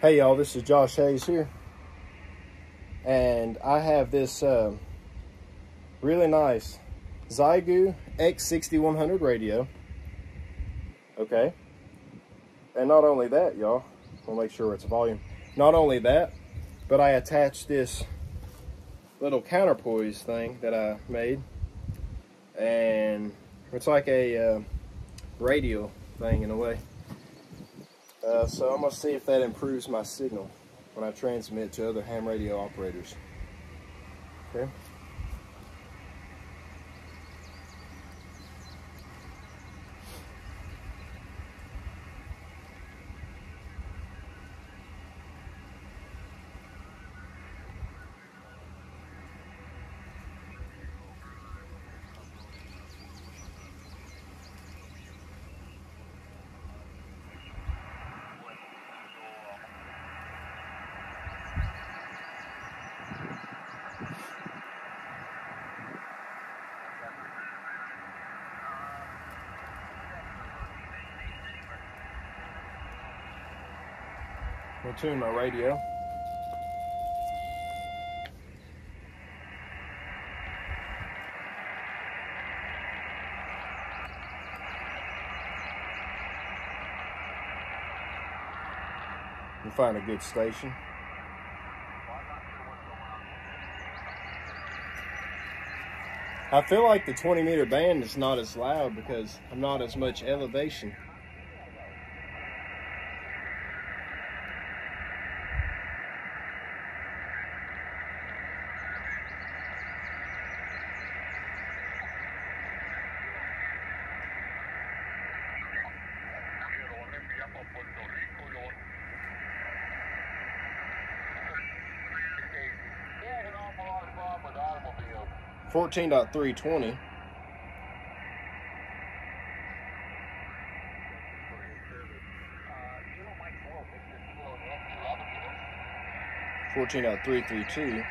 Hey y'all, this is Josh Hayes here. And I have this uh, really nice Xiegu X6100 radio. Okay. And not only that, y'all, we'll make sure it's volume. Not only that, but I attached this little counterpoise thing that I made. And it's like a uh, radio thing in a way. Uh, so I'm going to see if that improves my signal when I transmit to other ham radio operators. Okay. We'll tune my radio. And find a good station. I feel like the 20 meter band is not as loud because I'm not as much elevation. Fourteen point three twenty. Fourteen point three three two.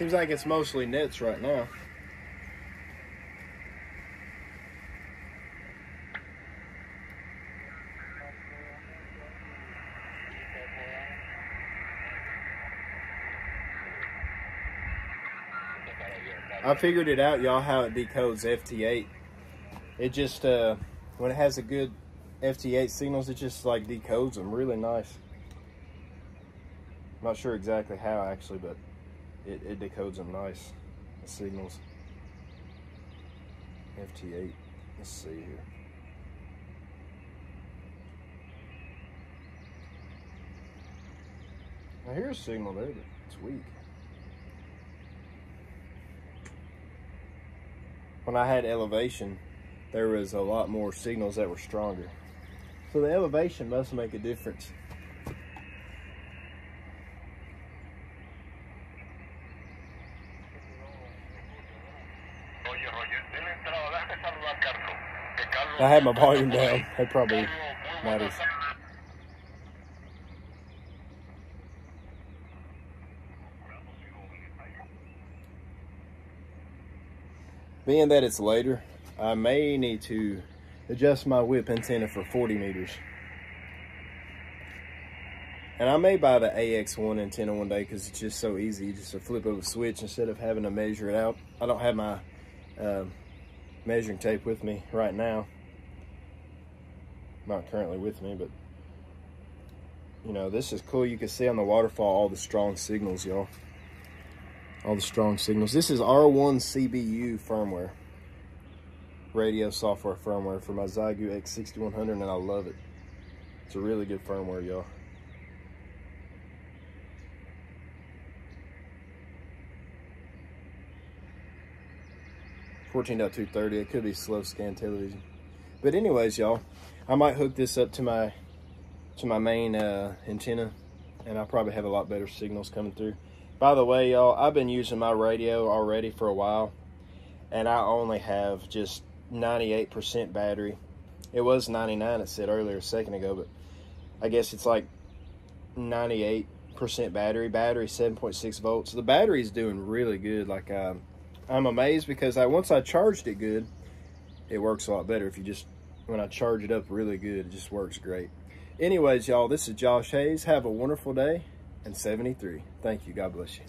Seems like it's mostly nits right now. I figured it out, y'all, how it decodes FT8. It just, uh, when it has a good FT8 signals, it just like decodes them really nice. I'm not sure exactly how actually, but it, it decodes them nice, the signals. FT8, let's see here. I hear a signal there, but it's weak. when I had elevation, there was a lot more signals that were stronger. So the elevation must make a difference. I had my volume down. That probably matters. Being that it's later, I may need to adjust my whip antenna for 40 meters. And I may buy the AX1 antenna one day because it's just so easy. Just a flip of a switch instead of having to measure it out. I don't have my uh, measuring tape with me right now. Not currently with me, but you know, this is cool. You can see on the waterfall all the strong signals, y'all. All the strong signals. This is R1 CBU firmware. Radio software firmware for my Xiegu X6100 and I love it. It's a really good firmware, y'all. 14.230. It could be slow scan television. But anyways, y'all, I might hook this up to my to my main uh, antenna, and I'll probably have a lot better signals coming through. By the way, y'all, I've been using my radio already for a while, and I only have just 98% battery. It was 99, it said earlier a second ago, but I guess it's like 98% battery. Battery 7.6 volts. The battery is doing really good. Like um, I'm amazed because I once I charged it good, it works a lot better. If you just when I charge it up really good, it just works great. Anyways, y'all, this is Josh Hayes. Have a wonderful day and 73. Thank you. God bless you.